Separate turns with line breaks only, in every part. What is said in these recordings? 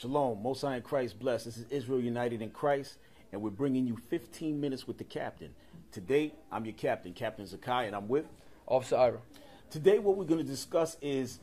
Shalom, Most High in Christ bless. This is Israel United in Christ, and we're bringing you 15 minutes with the captain. Today, I'm your captain, Captain Zakai, and I'm with.
Officer Ira.
Today, what we're going to discuss is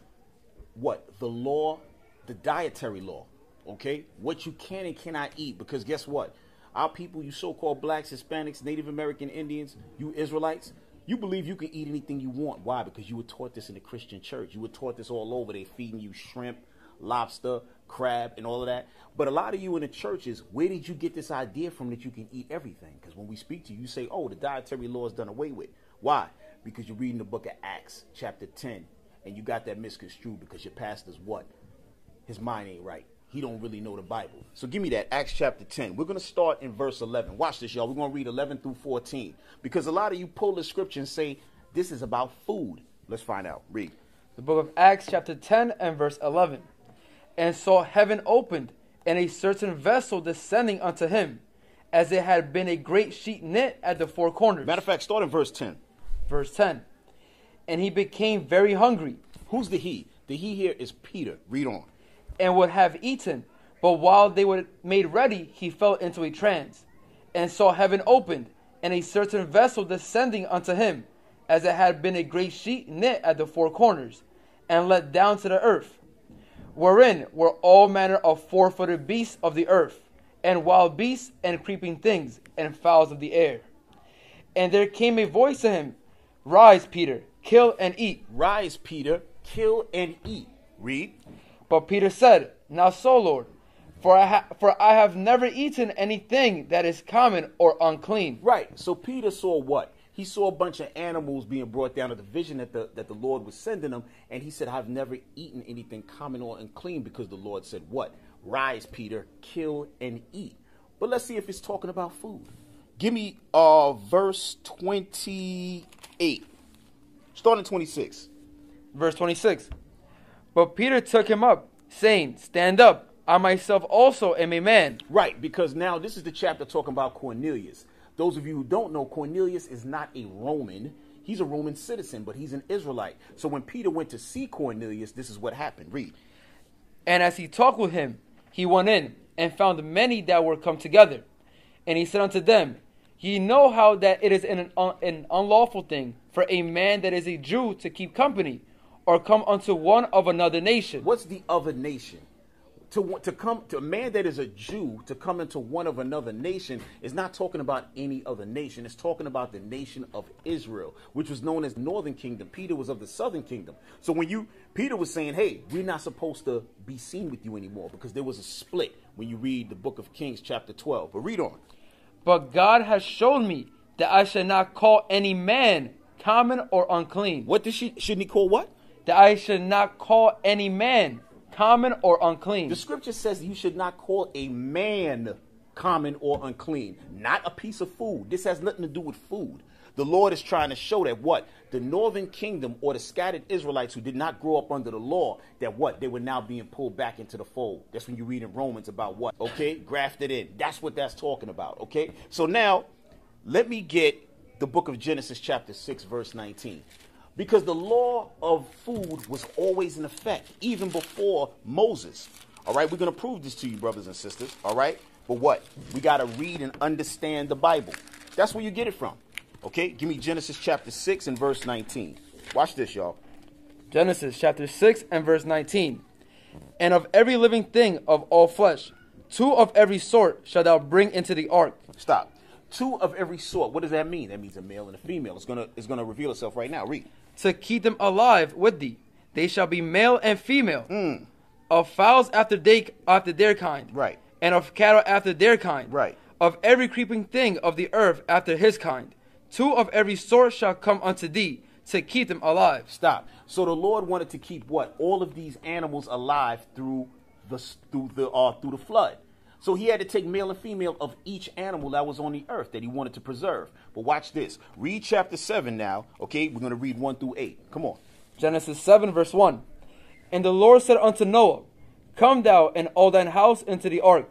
what? The law, the dietary law, okay? What you can and cannot eat, because guess what? Our people, you so called blacks, Hispanics, Native American Indians, you Israelites, you believe you can eat anything you want. Why? Because you were taught this in the Christian church. You were taught this all over. They're feeding you shrimp, lobster, crab, and all of that. But a lot of you in the churches, where did you get this idea from that you can eat everything? Because when we speak to you, you say, oh, the dietary law is done away with. Why? Because you're reading the book of Acts, chapter 10, and you got that misconstrued because your pastor's what? His mind ain't right. He don't really know the Bible. So give me that, Acts chapter 10. We're going to start in verse 11. Watch this, y'all. We're going to read 11 through 14. Because a lot of you pull the scripture and say, this is about food. Let's find out. Read.
The book of Acts, chapter 10, and verse 11. And saw heaven opened, and a certain vessel descending unto him, as it had been a great sheet knit at the four corners.
Matter of fact, start in verse 10.
Verse 10. And he became very hungry,
Who's the he? The he here is Peter. Read on.
and would have eaten. But while they were made ready, he fell into a trance, and saw heaven opened, and a certain vessel descending unto him, as it had been a great sheet knit at the four corners, and let down to the earth, wherein were all manner of four footed beasts of the earth, and wild beasts, and creeping things, and fowls of the air. And there came a voice to him, Rise, Peter, kill and eat.
Rise, Peter, kill and eat. Read.
But Peter said, Not so, Lord, for I, ha- for I have never eaten anything that is common or unclean.
Right. So Peter saw what? He saw a bunch of animals being brought down to the vision that the that the Lord was sending him, and he said, "I've never eaten anything common or unclean," because the Lord said, "What? Rise, Peter, kill and eat." But let's see if it's talking about food. Give me uh verse twenty eight, starting twenty six.
Verse 26. But Peter took him up, saying, Stand up, I myself also am a man.
Right, because now this is the chapter talking about Cornelius. Those of you who don't know, Cornelius is not a Roman. He's a Roman citizen, but he's an Israelite. So when Peter went to see Cornelius, this is what happened. Read.
And as he talked with him, he went in and found many that were come together. And he said unto them, Ye know how that it is an, un- an unlawful thing for a man that is a Jew to keep company, or come unto one of another nation.
What's the other nation? To, to come to a man that is a Jew to come into one of another nation is not talking about any other nation. It's talking about the nation of Israel, which was known as Northern Kingdom. Peter was of the Southern Kingdom. So when you Peter was saying, "Hey, we're not supposed to be seen with you anymore," because there was a split when you read the book of Kings, chapter twelve. But read on.
But God has shown me that I shall not call any man common or unclean.
What did she? Shouldn't he call what?
That I should not call any man common or unclean.
The scripture says you should not call a man common or unclean, not a piece of food. This has nothing to do with food. The Lord is trying to show that what? The northern kingdom or the scattered Israelites who did not grow up under the law, that what? They were now being pulled back into the fold. That's when you read in Romans about what? Okay? Grafted in. That's what that's talking about. Okay? So now, let me get the book of Genesis, chapter 6, verse 19. Because the law of food was always in effect, even before Moses. All right, we're going to prove this to you, brothers and sisters. All right, but what? We got to read and understand the Bible. That's where you get it from. Okay, give me Genesis chapter 6 and verse 19. Watch this, y'all.
Genesis chapter 6 and verse 19. And of every living thing of all flesh, two of every sort shall thou bring into the ark.
Stop. Two of every sort. What does that mean? That means a male and a female. It's gonna it's gonna reveal itself right now. Read.
To keep them alive with thee. They shall be male and female. Of fowls after they after their kind.
Right.
And of cattle after their kind.
Right.
Of every creeping thing of the earth after his kind. Two of every sort shall come unto thee to keep them alive.
Stop. So the Lord wanted to keep what? All of these animals alive through the through the uh, through the flood. So he had to take male and female of each animal that was on the earth that he wanted to preserve. But watch this. Read chapter 7 now. Okay, we're going to read 1 through 8. Come on.
Genesis 7, verse 1. And the Lord said unto Noah, Come thou and all thine house into the ark,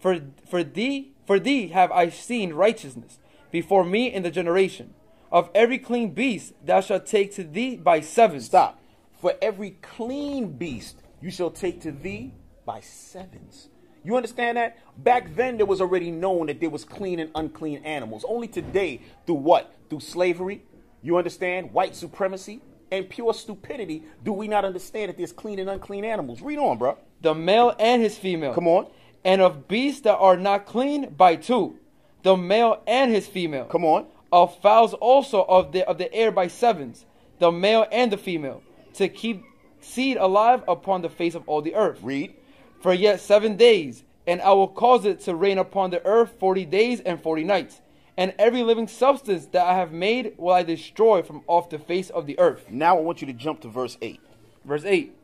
for for thee for thee have I seen righteousness before me in the generation. Of every clean beast thou shalt take to thee by sevens.
Stop. For every clean beast you shall take to thee by sevens. You understand that? Back then, there was already known that there was clean and unclean animals. Only today, through what? Through slavery, you understand? White supremacy and pure stupidity, do we not understand that there's clean and unclean animals? Read on, bro.
The male and his female.
Come on.
And of beasts that are not clean by two. The male and his female.
Come on.
Of fowls also of the of the air by sevens. The male and the female. To keep seed alive upon the face of all the earth.
Read.
For yet seven days, and I will cause it to rain upon the earth forty days and forty nights and every living substance that I have made will I destroy from off the face of the earth.
Now I want you to jump to verse 8.
Verse 8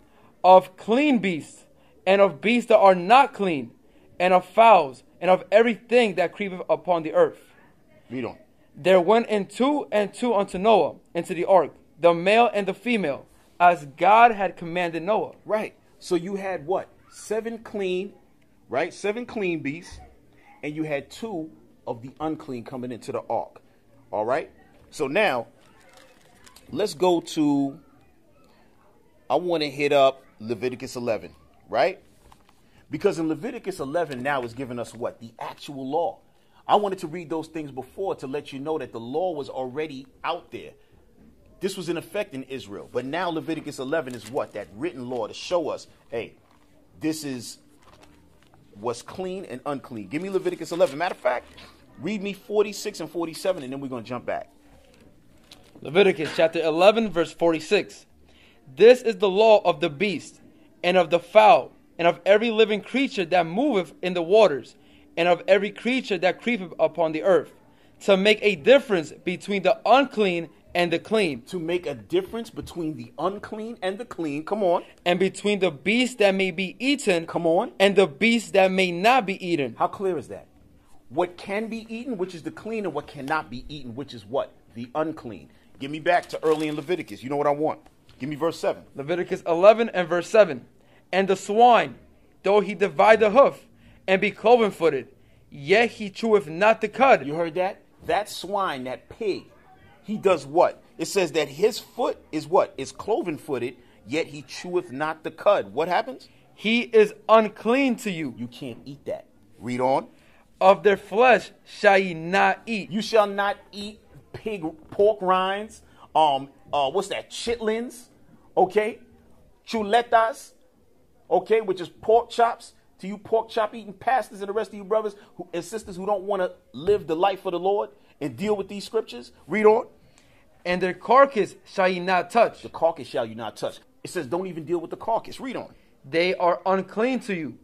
Of clean beasts, and of beasts that are not clean, and of fowls, and of everything that creepeth upon the earth.
Read on.
There went in two and two unto Noah into the ark, the male and the female, as God had commanded Noah.
Right. So you had what? Seven clean, right? Seven clean beasts, and you had two of the unclean coming into the ark. All right? So now, let's go to, I want to hit up Leviticus 11, right? Because in Leviticus 11 now is giving us what? The actual law. I wanted to read those things before to let you know that the law was already out there. This was in effect in Israel. But now Leviticus 11 is what? That written law to show us, hey, this is what's clean and unclean. Give me Leviticus 11. Matter of fact, Read me 46 and 47, and then we're going to jump back.
Leviticus chapter 11, verse 46. This is the law of the beast, and of the fowl, and of every living creature that moveth in the waters, and of every creature that creepeth upon the earth, to make a difference between the unclean and the clean.
To make a difference between the unclean and the clean. Come on.
And between the beast that may be eaten.
Come on.
And the beast that may not be eaten.
How clear is that? what can be eaten, which is the clean, and what cannot be eaten, which is what? The unclean. Give me back to early in Leviticus. You know what I want. Give me verse 7.
Leviticus 11 and verse 7. And the swine, though he divide the hoof and be cloven footed, yet he cheweth not the cud.
You heard that? That swine, that pig, he does what? It says that his foot is what? Is cloven footed, yet he cheweth not the cud. What happens?
He is unclean to you.
You can't eat that. Read on.
Of their flesh shall ye not eat.
You shall not eat pig pork rinds. Um, uh, what's that? Chitlins, okay? Chuletas, okay, which is pork chops. To you pork chop eating pastors and the rest of you brothers who, and sisters who don't want to live the life of the Lord and deal with these scriptures, read on.
And their carcass shall ye not touch.
The carcass shall you not touch. It says, don't even deal with the carcass. Read on.
They are unclean to you.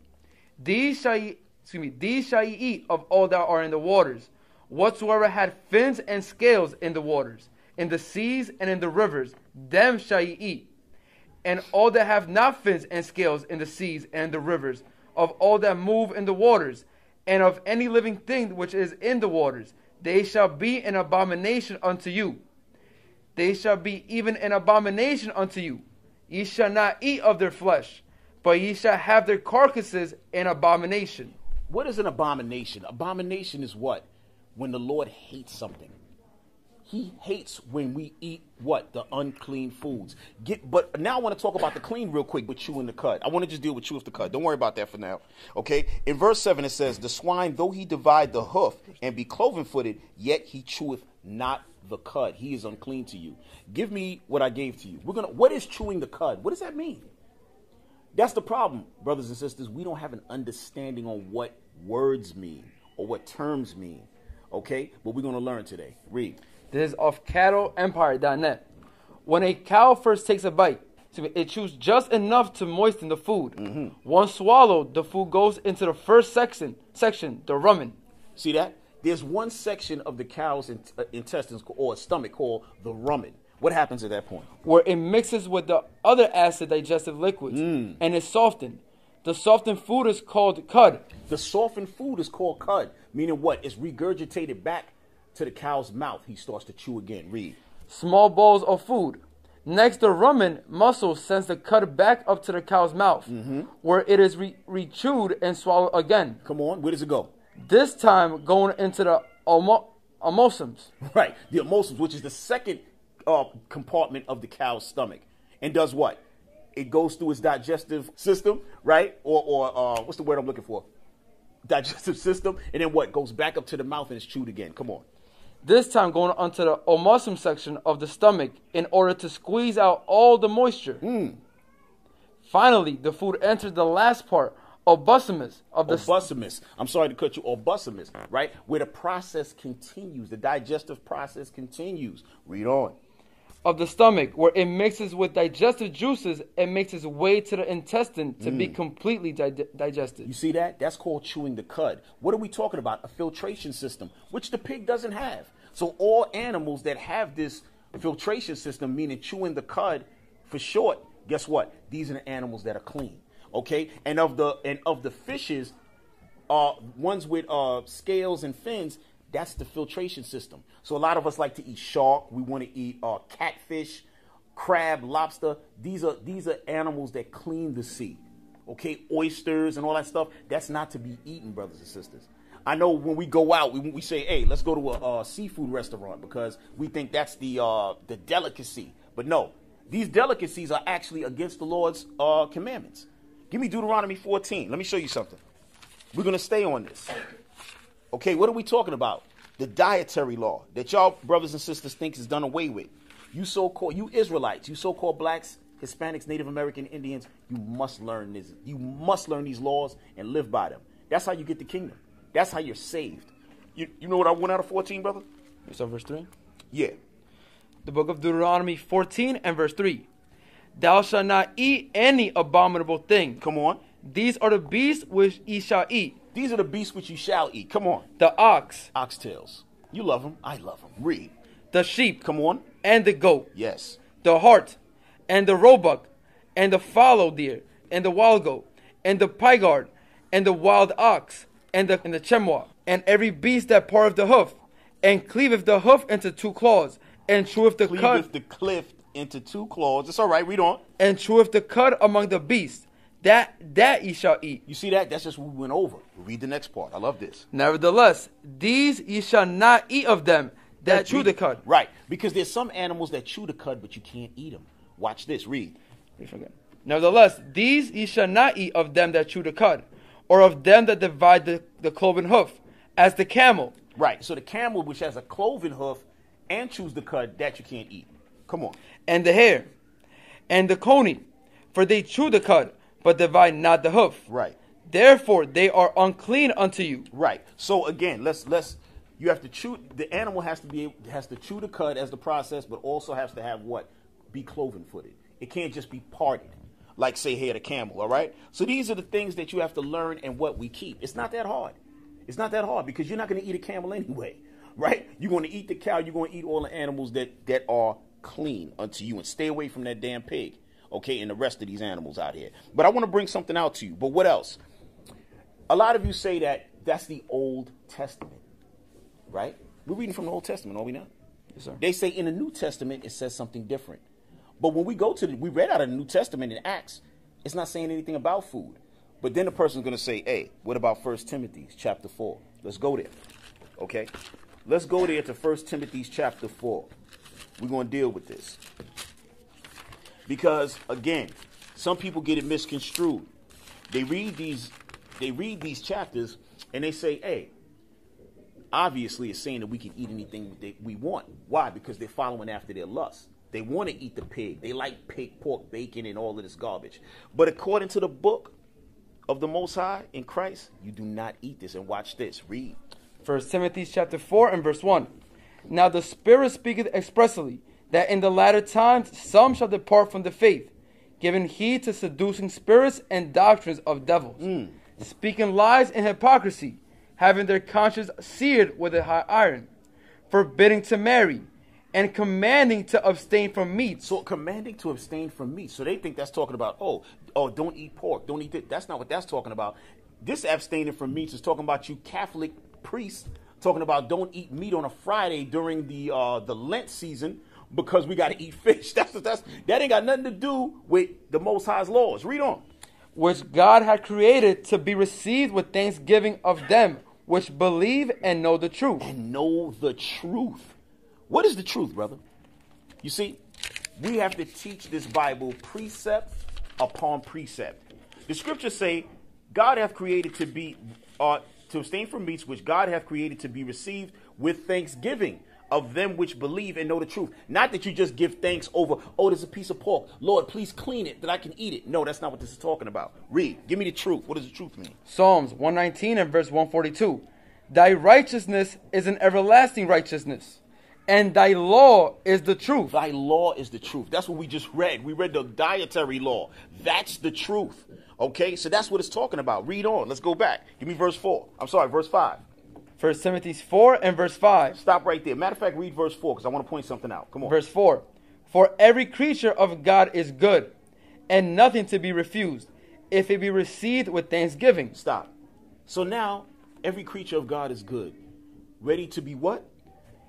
These shall ye excuse me, these shall ye eat of all that are in the waters, whatsoever had fins and scales in the waters, in the seas and in the rivers, them shall ye eat. And all that have not fins and scales in the seas and the rivers, of all that move in the waters, and of any living thing which is in the waters, they shall be an abomination unto you. They shall be even an abomination unto you. Ye shall not eat of their flesh, but ye shall have their carcasses an abomination.
What is an abomination? Abomination is what? When the Lord hates something. He hates when we eat what? The unclean foods. Get but now I want to talk about the clean real quick with chewing the cud. I want to just deal with chew with the cud. Don't worry about that for now. Okay? In verse 7 it says, The swine, though he divide the hoof and be cloven footed, yet he cheweth not the cud. He is unclean to you. Give me what I gave to you. We're gonna what is chewing the cud? What does that mean? That's the problem, brothers and sisters. We don't have an understanding on what words mean or what terms mean. Okay? But we're to learn today. Read.
This is of cattleempire.net. When a cow first takes a bite, it chews just enough to moisten the food. Mm-hmm. Once swallowed, the food goes into the first section, section, the rumen.
See that? There's one section of the cow's in- uh, intestines or stomach called the rumen. What happens at that point?
Where it mixes with the other acid digestive liquids mm. and is softened. The softened food is called cud.
The softened food is called cud, meaning what? It's regurgitated back to the cow's mouth. He starts to chew again. Read.
Small balls of food. Next, the rumen muscle sends the cud back up to the cow's mouth, mm-hmm. where it is re- rechewed and swallowed again.
Come on, where does it go?
This time going into the omo-
Right, the emulsums, which is the second uh, compartment of the cow's stomach, and does what? it goes through its digestive system, right? Or, or uh, what's the word I'm looking for? Digestive system, and then what goes back up to the mouth and is chewed again. Come on.
This time going onto the omasum section of the stomach in order to squeeze out all the moisture. Hmm. Finally, the food enters the last part, obusimus, of the
Obusimus. I'm sorry to cut you. Obusimus, right? Where the process continues, the digestive process continues. Read on.
Of the stomach, where it mixes with digestive juices and makes its way to the intestine to be completely di- digested.
You see that? That's called chewing the cud. What are we talking about? A filtration system, which the pig doesn't have. So all animals that have this filtration system, meaning chewing the cud for short, guess what? These are the animals that are clean. Okay? And of the and of the fishes, uh ones with uh scales and fins, that's the filtration system. So a lot of us like to eat shark, we want to eat uh catfish, crab, lobster. These are these are animals that clean the sea. Okay, oysters and all that stuff. That's not to be eaten, brothers and sisters. I know when we go out, we, we say, "Hey, let's go to a, uh seafood restaurant because we think that's the uh, the delicacy." But no, these delicacies are actually against the Lord's uh, commandments. Give me Deuteronomy 14. Let me show you something. We're gonna stay on this. Okay, what are we talking about? The dietary law that y'all brothers and sisters think is done away with. You so-called you Israelites, you so-called blacks, Hispanics, Native American Indians, you must learn this. You must learn these laws and live by them. That's how you get the kingdom. That's how you're saved. You, you know what I went out of 14, brother?
So verse 3.
Yeah.
The book of Deuteronomy 14 and verse 3. Thou shalt not eat any abominable thing.
Come on.
These are the beasts which ye shall eat
These are the beasts which you shall eat. Come on.
the ox,
Oxtails. You love them. I love them. Read.
the sheep,
Come on.
and the goat,
Yes.
the hart, and the roebuck, and the fallow deer, and the wild goat, and the pygarg, and the wild ox, and the and the chamois, and every beast that parteth the hoof, and cleaveth the hoof into two claws, and cheweth the
Cleaveth
cud,
the cliff into two claws. It's all right. Read on.
and cheweth the cud among the beasts. That that ye shall eat.
You see that? That's just what we went over. Read the next part. I love this.
Nevertheless, these ye shall not eat of them that chew the cud.
Right. Because there's some animals that chew the cud, but you can't eat them. Watch this. Read.
Nevertheless, these ye shall not eat of them that chew the cud, or of them that divide the, the cloven hoof, as the camel,
Right. So the camel, which has a cloven hoof and chews the cud, that you can't eat. Come on.
and the hare, and the coney, for they chew the cud, but divide not the hoof.
Right.
Therefore they are unclean unto you.
Right. So again, let's let's you have to chew the animal has to be has to chew the cud as the process, but also has to have what? Be cloven footed. It can't just be parted. Like say here the camel, all right? So these are the things that you have to learn and what we keep. It's not that hard. It's not that hard because you're not going to eat a camel anyway, right? You're going to eat the cow, you're going to eat all the animals that that are clean unto you and stay away from that damn pig. Okay, and the rest of these animals out here. But I want to bring something out to you. But what else? a lot of you say that that's the Old Testament, right? We're reading from the Old Testament, are we not?
Yes, sir.
They say in the New Testament it says something different. But when we go to the, we read out of the New Testament in Acts, it's not saying anything about food. But then the person's going to say, hey, what about First Timothy chapter 4? Let's go there, okay? Let's go there to First Timothy chapter 4. We're going to deal with this. Because, again, some people get it misconstrued. They read these they read these chapters and they say, hey, obviously it's saying that we can eat anything that we want. Why? Because they're following after their lust. They want to eat the pig. They like pig, pork, bacon, and all of this garbage. But according to the book of the Most High in Christ, you do not eat this. And watch this. Read.
First Timothy chapter 4 and verse 1. Now the Spirit speaketh expressly that in the latter times some shall depart from the faith, giving heed to seducing spirits and doctrines of devils, speaking lies and hypocrisy, having their conscience seared with a hot iron, forbidding to marry, and commanding to abstain from meats.
So commanding to abstain from meat. So they think that's talking about, oh, oh, don't eat pork, don't eat it. That's not what that's talking about. This abstaining from meats is talking about you Catholic priests talking about don't eat meat on a Friday during the uh, the Lent season because we got to eat fish. That's that's that ain't got nothing to do with the Most High's laws. Read on.
which God had created to be received with thanksgiving of them which believe and know the truth.
and know the truth. What is the truth, brother? You see, we have to teach this Bible precept upon precept. The scriptures say, God hath created to be uh, to abstain from meats which God hath created to be received with thanksgiving of them which believe and know the truth. Not that you just give thanks over, oh, there's a piece of pork. Lord, please clean it that I can eat it. No, that's not what this is talking about. Read. Give me the truth. What does the truth mean?
Psalms 119 and verse 142. Thy righteousness is an everlasting righteousness, and thy law is the truth.
Thy law is the truth. That's what we just read. We read the dietary law. That's the truth. Okay, so that's what it's talking about. Read on. Let's go back. Give me verse 4. I'm sorry, verse 5.
First Timothy 4 and verse 5.
Stop right there. Matter of fact, read verse 4 because I want to point something out. Come on.
Verse 4 For every creature of God is good, and nothing to be refused, if it be received with thanksgiving.
Stop. So now, every creature of God is good. Ready to be what?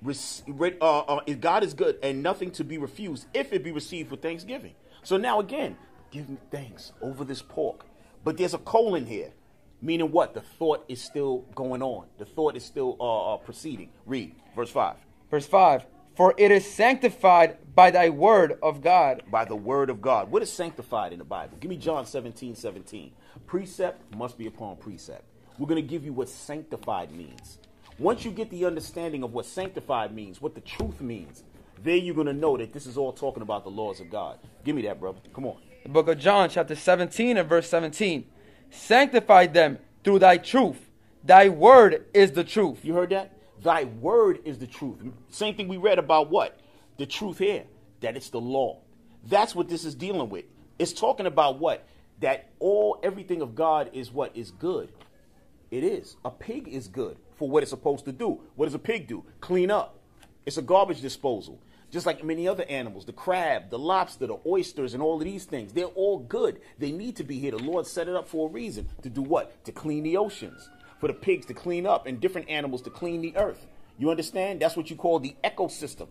Re- uh, uh, God is good, and nothing to be refused if it be received with thanksgiving. So now, again, give me thanks over this pork. But there's a colon here. Meaning what? The thought is still going on. The thought is still uh, uh, proceeding. Read verse 5.
Verse 5 For it is sanctified by thy word of God.
By the word of God. What is sanctified in the Bible? Give me John 17 17. Precept must be upon precept. We're going to give you what sanctified means. Once you get the understanding of what sanctified means, what the truth means, then you're going to know that this is all talking about the laws of God. Give me that, brother. Come on.
The book of John, chapter 17 and verse 17. Sanctify them through thy truth. Thy word is the truth.
You heard that? Thy word is the truth. Same thing we read about what? The truth here, that it's the law. That's what this is dealing with. It's talking about what? That all everything of God is what is good. It is. A pig is good for what it's supposed to do. What does a pig do? Clean up. It's a garbage disposal just like many other animals the crab, the lobster, the oysters, and all of these things. They're all good. They need to be here. The Lord set it up for a reason to do what? To clean the oceans, for the pigs to clean up, and different animals to clean the earth. You understand? That's what you call the ecosystem.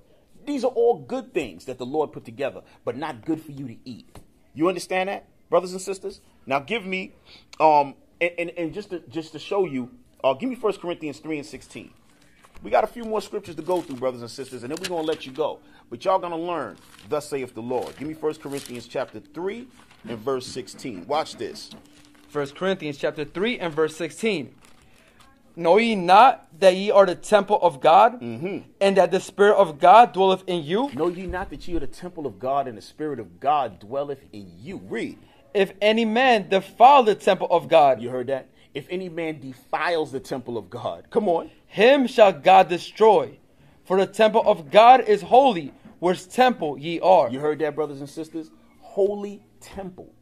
These are all good things that the Lord put together, but not good for you to eat. You understand that, brothers and sisters? Now give me, um, and, and, and just to just to show you, uh, give me 1 Corinthians 3 and 16. We got a few more scriptures to go through, brothers and sisters, and then we're going to let you go. But y'all going to learn, thus saith the Lord. Give me 1 Corinthians chapter 3 and verse 16. Watch this.
1 Corinthians chapter 3 and verse 16. Know ye not that ye are the temple of God,
Mm-hmm.
and that the Spirit of God dwelleth in you?
Know ye not that ye are the temple of God, and the Spirit of God dwelleth in you? Read.
If any man defile the temple of God,
You heard that? If any man defiles the temple of God, come on.
Him shall God destroy. For the temple of God is holy, which temple ye are.
You heard that, brothers and sisters? Holy temple.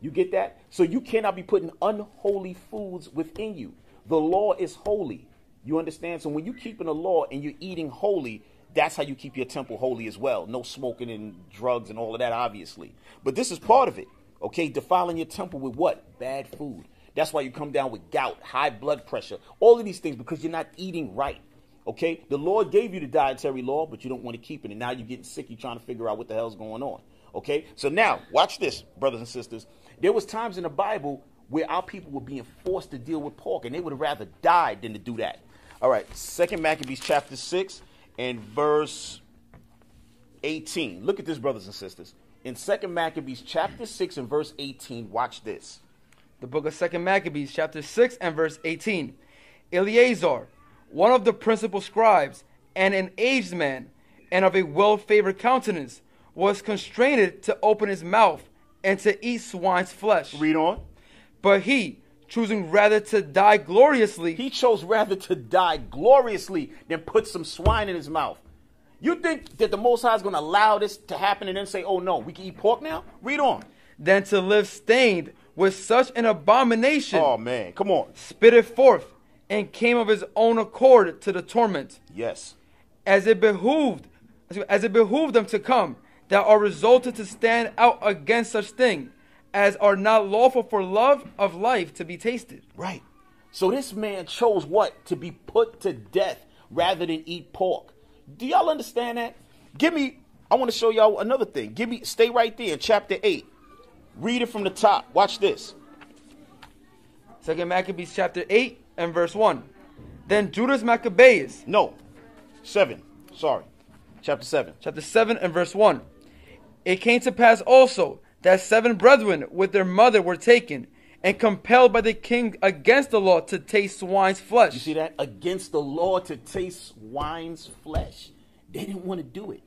You get that? So you cannot be putting unholy foods within you. The law is holy. You understand? So when you're keeping the law and you're eating holy, that's how you keep your temple holy as well. No smoking and drugs and all of that, obviously. But this is part of it. Okay, defiling your temple with what? Bad food. That's why you come down with gout, high blood pressure, all of these things because you're not eating right. Okay, the Lord gave you the dietary law, but you don't want to keep it, and now you're getting sick. You're trying to figure out what the hell's going on. Okay, so now watch this, brothers and sisters. There was times in the Bible where our people were being forced to deal with pork, and they would have rather died than to do that. All right, Second Maccabees chapter six and verse 18. Look at this, brothers and sisters. In Second Maccabees chapter 6 and verse 18, watch this.
The book of Second Maccabees, chapter 6 and verse 18. Eleazar, one of the principal scribes, and an aged man, and of a well favored countenance, was constrained to open his mouth and to eat swine's flesh.
Read on.
But he, choosing rather to die gloriously,
He chose rather to die gloriously than put some swine in his mouth. You think that the Most High is going to allow this to happen and then say, oh no, we can eat pork now? Read on.
than to live stained with such an abomination,
Oh man, come on.
spit it forth, and came of his own accord to the torment.
Yes.
as it behooved as it behooved them to come that are resulted to stand out against such thing as are not lawful for love of life to be tasted
Right. So this man chose what? To be put to death rather than eat pork. Do y'all understand that? Give me, I want to show y'all another thing. Give me, stay right there in chapter 8. Read it from the top. Watch this.
second maccabees chapter 8 and verse 1 then judas maccabeus
No. 7. Sorry. Chapter 7.
chapter 7 and verse 1 it came to pass also that seven brethren with their mother were taken and compelled by the king against the law to taste swine's flesh.
You see that? Against the law to taste swine's flesh. They didn't want to do it.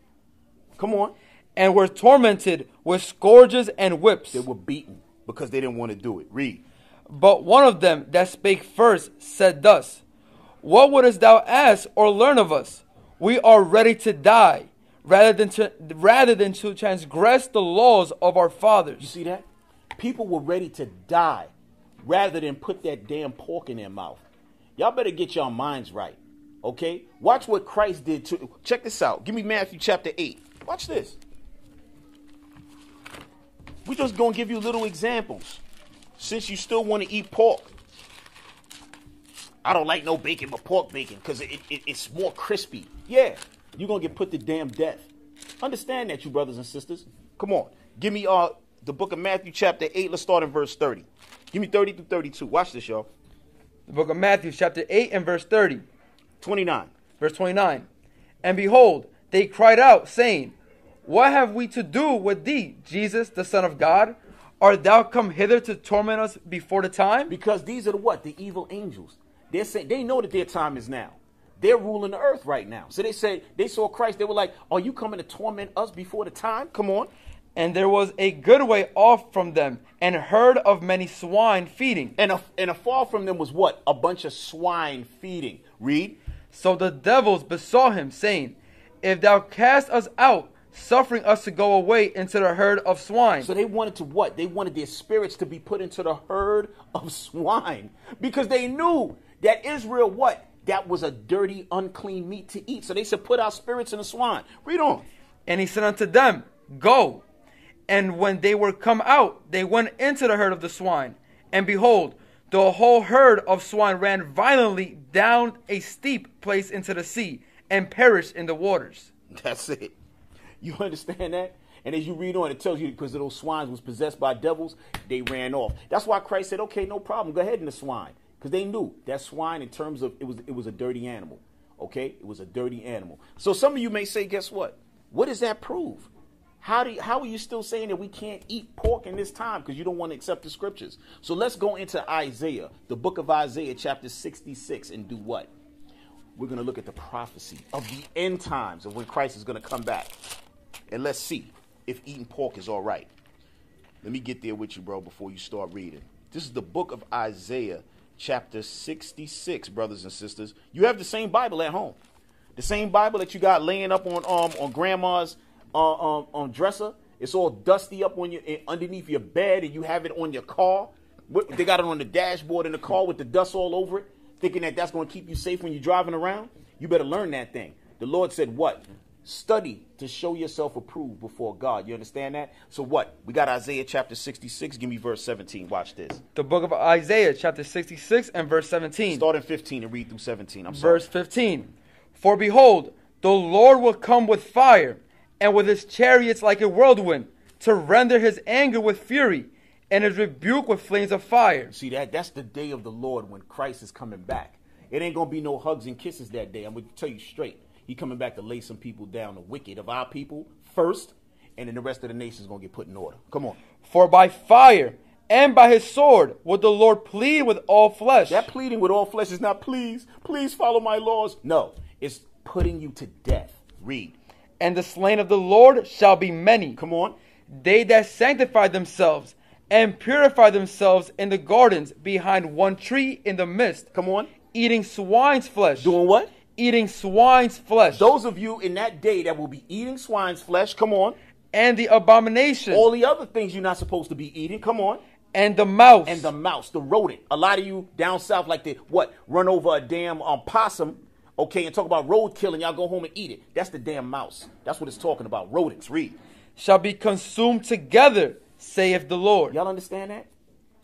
Come on.
And were tormented with scourges and whips.
They were beaten because they didn't want to do it. Read.
But one of them that spake first said thus, What wouldst thou ask or learn of us? We are ready to die, rather than to, rather than to transgress the laws of our fathers.
You see that? People were ready to die rather than put that damn pork in their mouth. Y'all better get your minds right. Okay? Watch what Christ did to check this out. Give me Matthew chapter 8. Watch this. We're just gonna give you little examples. Since you still want to eat pork. I don't like no bacon but pork bacon because it, it, it's more crispy. Yeah, you're gonna get put to damn death. Understand that, you brothers and sisters. Come on, give me uh the book of Matthew chapter eight. Let's start in verse thirty. Give me thirty through thirty-two. Watch this, y'all.
The book of Matthew, chapter 8, and verse 30.
Twenty-nine.
Verse 29. And behold, they cried out, saying, What have we to do with thee, Jesus, the Son of God? Art thou come hither to torment us before the time?
Because these are the what? The evil angels. They're saying they know that their time is now. They're ruling the earth right now. So they say they saw Christ. They were like, "Are you coming to torment us before the time? Come on."
And there was a good way off from them, and herd of many swine feeding.
And a, and afar from them was what? A bunch of swine feeding. Read.
So the devils besought him, saying, If thou cast us out, suffering us to go away into the herd of swine.
So they wanted to what? They wanted their spirits to be put into the herd of swine because they knew that Israel what? That was a dirty, unclean meat to eat. So they said, "Put our spirits in the swine." Read on.
And he said unto them, Go. And when they were come out, they went into the herd of the swine. And behold, the whole herd of swine ran violently down a steep place into the sea, and perished in the waters.
That's it. You understand that? And as you read on, it tells you because those swines was possessed by devils, they ran off. That's why Christ said, "Okay, no problem. Go ahead in the swine," because they knew that swine, in terms of it was it was a dirty animal. Okay, it was a dirty animal. So some of you may say, "Guess what? What does that prove?" How do you, how are you still saying that we can't eat pork in this time because you don't want to accept the scriptures? So let's go into Isaiah, the book of Isaiah, chapter 66, and do what? We're going to look at the prophecy of the end times of when Christ is going to come back. And let's see if eating pork is all right. Let me get there with you, bro, before you start reading. This is the book of Isaiah, chapter 66, brothers and sisters. You have the same Bible at home. The same Bible that you got laying up on um on grandma's uh, um, um dresser. It's all dusty up on your underneath your bed, and you have it on your car. What- They got it on the dashboard in the car with the dust all over it, thinking that that's going to keep you safe when you're driving around. You better learn that thing. The Lord said, "What? Study to show yourself approved before God." You understand that? So what? We got Isaiah chapter 66. Give me verse 17. Watch this.
The book of Isaiah, chapter 66, and verse 17.
Start in 15 and read through 17. I'm sorry.
Verse 15 For behold, the Lord will come with fire, and with his chariots like a whirlwind, to render his anger with fury, and his rebuke with flames of fire.
See that? That's the day of the Lord when Christ is coming back. It ain't gonna be no hugs and kisses that day. I'm gonna tell you straight. He coming back to lay some people down, the wicked of our people first, and then the rest of the nation's gonna get put in order. Come on.
For by fire and by his sword would the Lord plead with all flesh.
That pleading with all flesh is not please, please follow my laws. No, it's putting you to death. Read.
And the slain of the Lord shall be many.
Come on.
They that sanctify themselves and purify themselves in the gardens behind one tree in the midst,
Come on.
eating swine's flesh.
Doing what?
Eating swine's flesh.
Those of you in that day that will be eating swine's flesh, come on.
and the abomination.
All the other things you're not supposed to be eating, come on.
and the mouse.
and the mouse, the rodent. A lot of you down south like to what run over a damn um, possum, okay, and talk about roadkill, and y'all go home and eat it. That's the damn mouse. That's what it's talking about. Rodents. Read.
shall be consumed together, saith the Lord.
Y'all understand that?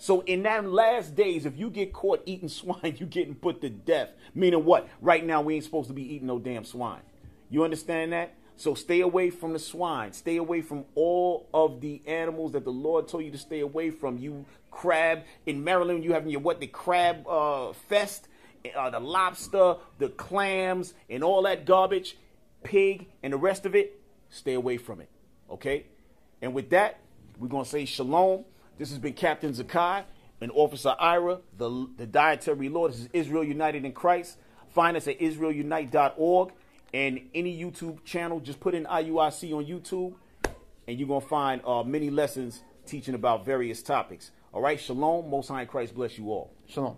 So in them last days, if you get caught eating swine, you getting put to death. Meaning what? Right now we ain't supposed to be eating no damn swine. You understand that? So stay away from the swine. Stay away from all of the animals that the Lord told you to stay away from. You crab in Maryland, you having your what the crab uh, fest, uh, the lobster, the clams, and all that garbage, pig, and the rest of it. Stay away from it. Okay. And with that, We're going to say shalom. This has been Captain Zakai and Officer Ira, the, the dietary law. This is Israel United in Christ. Find us at israelunite.org and any YouTube channel. Just put in IUIC on YouTube and you're going to find uh, many lessons teaching about various topics. All right, shalom. Most High in Christ bless you all.
Shalom.